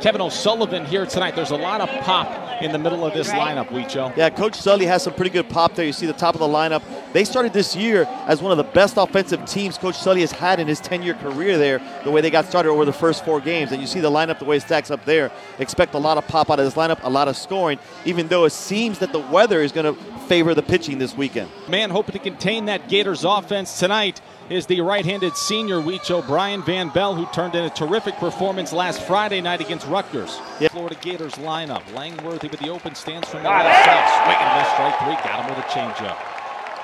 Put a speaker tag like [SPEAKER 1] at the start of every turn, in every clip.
[SPEAKER 1] Kevin O'Sullivan here tonight. There's a lot of pop in the middle of this lineup, Weicho.
[SPEAKER 2] Yeah, Coach Sully has some pretty good pop there. You see the top of the lineup. They started this year as one of the best offensive teams Coach Sully has had in his 10 year career there, the way they got started over the first four games. And you see the lineup, the way it stacks up there. Expect a lot of pop out of this lineup, a lot of scoring, even though it seems that the weather is going to favor the pitching this weekend.
[SPEAKER 1] Man hoping to contain that Gators offense tonight is the right-handed senior Weicho Brian Van Belle, who turned in a terrific performance last Friday night against Rutgers. Yep. Florida Gators lineup. Langworthy with the open stance from the left side. And miss strike three. Got him with a changeup.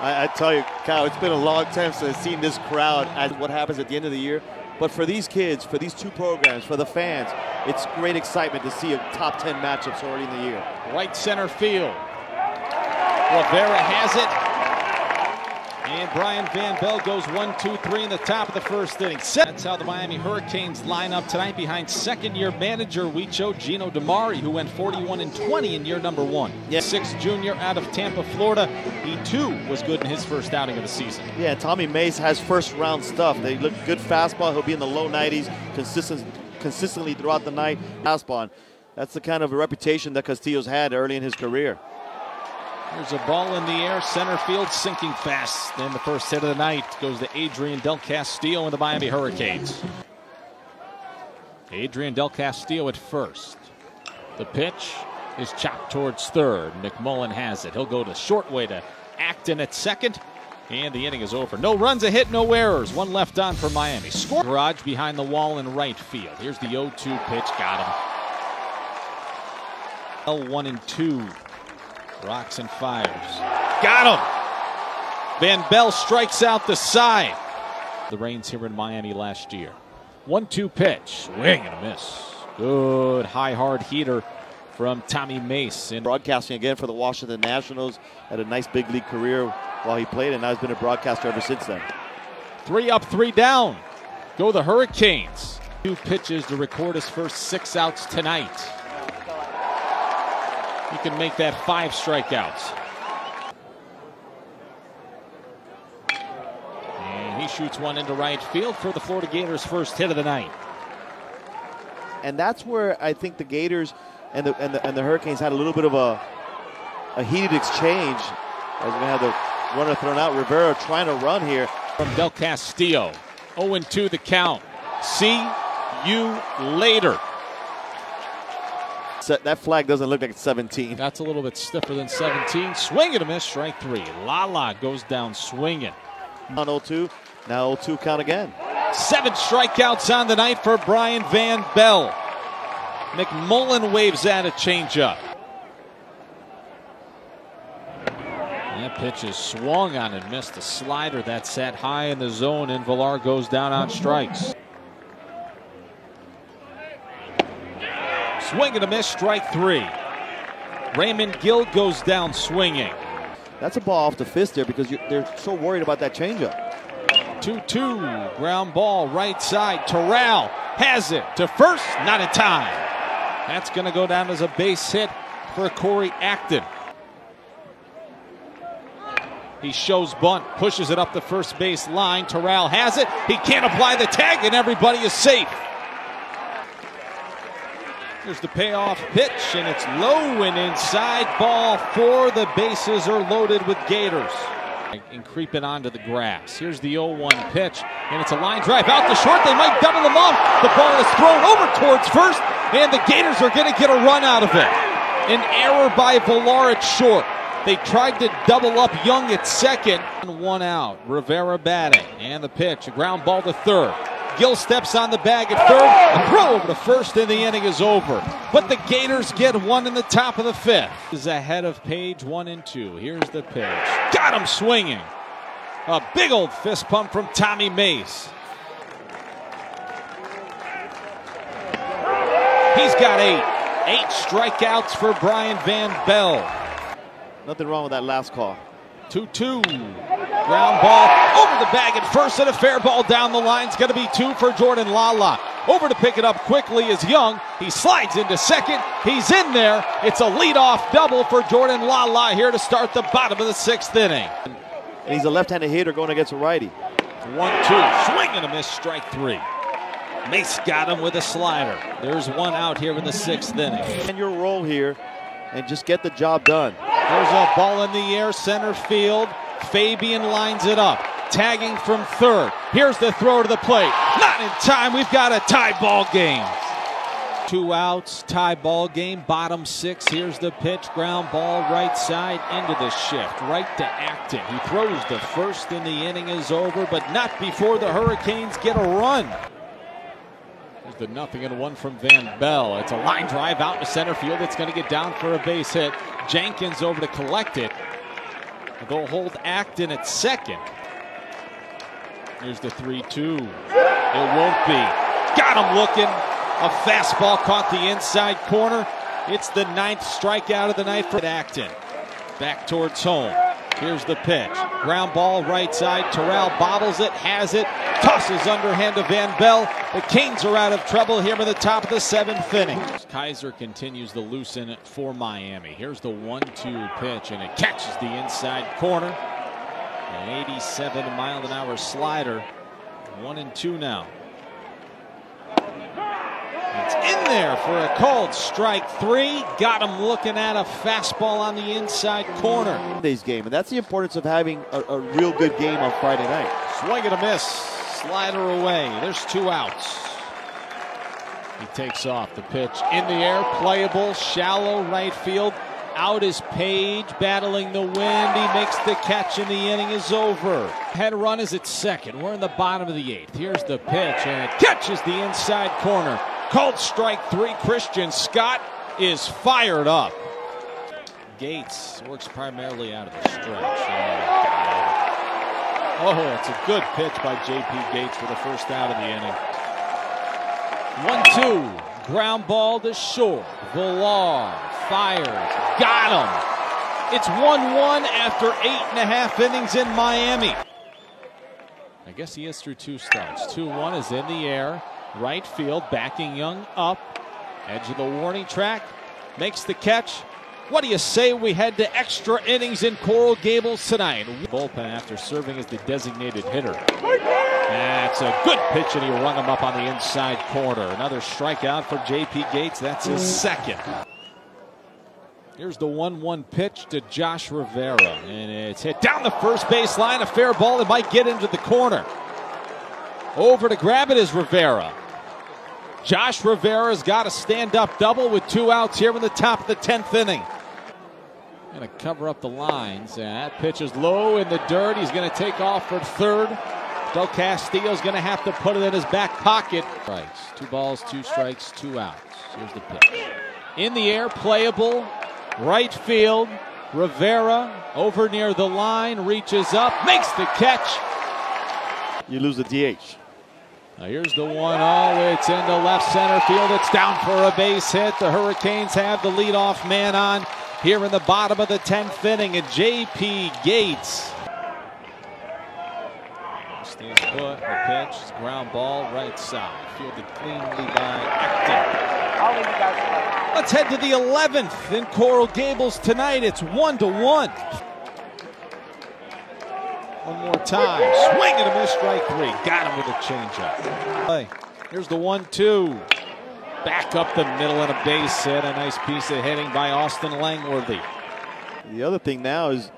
[SPEAKER 2] I, I tell you, Kyle, it's been a long time since I've seen this crowd as what happens at the end of the year. But for these kids, for these two programs, for the fans, it's great excitement to see a top 10 matchup so early in the year.
[SPEAKER 1] Right center field. Rivera has it. And Brian Van Belle goes one, two, three in the top of the first inning. That's how the Miami Hurricanes line up tonight behind second-year manager Weicho Gino DiMare, who went 41 and 20 in year number one. Yeah. Sixth junior out of Tampa, Florida. He too was good in his first outing of the season.
[SPEAKER 2] Yeah, Tommy Mace has first-round stuff. They look good fastball. He'll be in the low 90s consistent, consistently throughout the night. Fastball. That's the kind of reputation that Castillo's had early in his career.
[SPEAKER 1] There's a ball in the air, center field, sinking fast. Then the first hit of the night goes to Adrian Del Castillo and the Miami Hurricanes. Adrian Del Castillo at first. The pitch is chopped towards third. McMullen has it. He'll go to short way to Acton at second. And the inning is over. No runs, a hit, no errors. One left on for Miami. Score garage behind the wall in right field. Here's the 0 2 pitch. Got him. L1 and 2 Rocks and fires. Got him! Van Belle strikes out the side. The Rains here in Miami last year. 1 2 pitch. Swing and a miss. Good high hard heater from Tommy Mace.
[SPEAKER 2] In broadcasting again for the Washington Nationals. Had a nice big league career while he played, and now he's been a broadcaster ever since then.
[SPEAKER 1] Three up, three down. Go the Hurricanes. Two pitches to record his first six outs tonight. He can make that five strikeouts. And he shoots one into right field for the Florida Gators' first hit of the night.
[SPEAKER 2] And that's where I think the Gators and the, and the, and the Hurricanes had a little bit of a, a heated exchange. As we had the runner thrown out. Rivera trying to run here.
[SPEAKER 1] From Del Castillo. 0 2 the count. See you later
[SPEAKER 2] that flag doesn't look like 17.
[SPEAKER 1] That's a little bit stiffer than 17. Swing and a miss, strike three. Lala goes down swinging.
[SPEAKER 2] On 0-2, now 0-2 count again.
[SPEAKER 1] Seven strikeouts on the night for Brian Van Belle. McMullen waves at a changeup. That pitch is swung on and missed a slider that sat high in the zone, and Villar goes down on strikes. Swing and a miss, strike three. Raymond Gil goes down swinging.
[SPEAKER 2] That's a ball off the fist there because they're so worried about that changeup.
[SPEAKER 1] 2 2, ground ball, right side. Toral has it to first, not in time. That's going to go down as a base hit for Corey Acton. He shows bunt, pushes it up the first base line. Toral has it. He can't apply the tag, and everybody is safe. Here's the payoff pitch, and it's low and inside ball for the bases are loaded with Gators. And creeping onto the grass. Here's the 0 1 pitch, and it's a line drive out to short. They might double them off. The ball is thrown over towards first, and the Gators are going to get a run out of it. An error by Villar at short. They tried to double up Young at second. One out. Rivera batting. And the pitch. A ground ball to third. Gil steps on the bag at third. A throw over to first, and the inning is over. But the Gators get one in the top of the fifth. Is ahead of page one and two. Here's the pitch. Got him swinging. A big old fist pump from Tommy Mace. He's got eight. Eight strikeouts for Brian Van Belle.
[SPEAKER 2] Nothing wrong with that last call.
[SPEAKER 1] 2 2. Ground ball over the bag at first, and a fair ball down the line. It's going to be two for Jordan Lala. Over to pick it up quickly is Young. He slides into second. He's in there. It's a leadoff double for Jordan Lala here to start the bottom of the sixth inning.
[SPEAKER 2] And he's a left handed hitter going against a righty.
[SPEAKER 1] 1 2. Swing and a miss, strike three. Mace got him with a slider. There's one out here in the sixth inning.
[SPEAKER 2] And your role here and just get the job done.
[SPEAKER 1] There's a ball in the air, center field. Fabian lines it up. Tagging from third. Here's the throw to the plate. Not in time. We've got a tie ball game. Two outs, tie ball game, bottom six. Here's the pitch, ground ball right side into the shift, right to Acton. He throws the first and the inning is over, but not before the Hurricanes get a run. There's the nothing and one from Van Belle. It's a line drive out to center field. It's going to get down for a base hit. Jenkins over to collect it. They'll hold Acton at second. Here's the 3 2. It won't be. Got him looking. A fastball caught the inside corner. It's the ninth strikeout of the night for Acton. Back towards home. Here's the pitch. Ground ball right side. Toral bobbles it, has it, tosses underhand to Van Belle. The Canes are out of trouble here by the top of the seventh inning. Kaiser continues the loosen for Miami. Here's the 1 2 pitch, and it catches the inside corner. An 87 mile an hour slider. One and two now. It's in there for a called strike three. Got him looking at a fastball on the inside corner.
[SPEAKER 2] Today's game, and that's the importance of having a, a real good game on Friday night.
[SPEAKER 1] Swing and a miss. Slider away. There's two outs. He takes off the pitch in the air, playable, shallow right field. Out is Page battling the wind. He makes the catch, and the inning is over. Head run is at second. We're in the bottom of the eighth. Here's the pitch, and it catches the inside corner. Called strike three. Christian Scott is fired up. Gates works primarily out of the stretch. Oh, it's a good pitch by J.P. Gates for the first out of the inning. One, two. Ground ball to short. Villar fires. Got him. It's 1 1 after eight and a half innings in Miami. I guess he is through two starts. 2 1 is in the air. Right field, backing Young up. Edge of the warning track. Makes the catch. What do you say we head to extra innings in Coral Gables tonight? Bullpen after serving as the designated hitter. That's a good pitch, and he rung him up on the inside corner. Another strikeout for J.P. Gates. That's his second. Here's the 1 1 pitch to Josh Rivera, and it's hit down the first base line. A fair ball that might get into the corner. Over to grab it is Rivera. Josh Rivera's got a stand up double with two outs here in the top of the 10th inning. Going to cover up the lines. And that pitch is low in the dirt. He's going to take off for third. Del Castillo's going to have to put it in his back pocket. Strikes. Two balls, two strikes, two outs. Here's the pitch. In the air, playable. Right field. Rivera over near the line, reaches up, makes the catch.
[SPEAKER 2] You lose the DH.
[SPEAKER 1] Now here's the 1 0. It's into left center field. It's down for a base hit. The Hurricanes have the leadoff man on here in the bottom of the 10th inning. And J.P. Gates stays put. The pitch, ground ball, right side. Fielded cleanly by Acton. Let's head to the 11th in Coral Gables tonight. It's 1 to 1. One more time. Swing and a miss, strike three. Got him with a changeup. Here's the one two. Back up the middle and a base hit. A nice piece of hitting by Austin Langworthy.
[SPEAKER 2] The other thing now is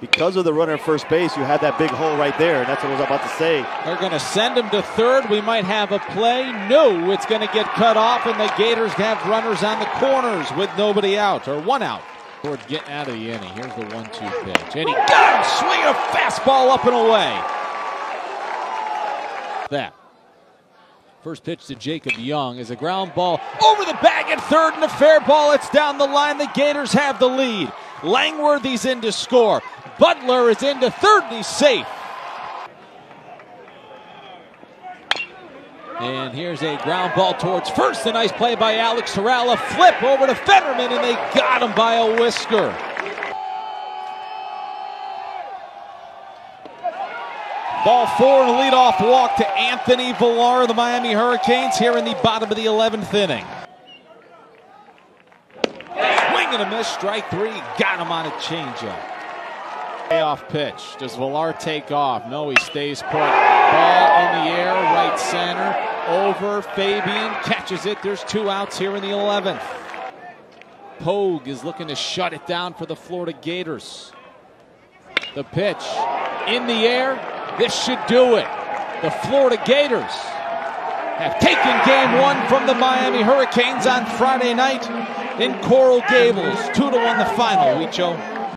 [SPEAKER 2] because of the runner at first base, you have that big hole right there, and that's what I was about to say.
[SPEAKER 1] They're going to send him to third. We might have a play. No, it's going to get cut off, and the Gators have runners on the corners with nobody out, or one out. Toward getting out of the inning. Here's the one-two pitch, and he got him swinging a fastball up and away. That. First pitch to Jacob Young is a ground ball over the bag at third and a fair ball. It's down the line. The Gators have the lead. Langworthy's in to score. Butler is into third and he's safe. And here's a ground ball towards first. A nice play by Alex Toral. A flip over to Fetterman, and they got him by a whisker. Ball four and a leadoff walk to Anthony Villar of the Miami Hurricanes here in the bottom of the 11th inning. Swing and a miss, strike three. Got him on a changeup. Payoff pitch. Does Villar take off? No, he stays put. Ball in the air, right center. over. Fabian catches it. There's two outs here in the 11th. Pogue is looking to shut it down for the Florida Gators. The pitch in the air. This should do it. The Florida Gators have taken game one from the Miami Hurricanes on Friday night in Coral Gables. Two to one the final, Weicho.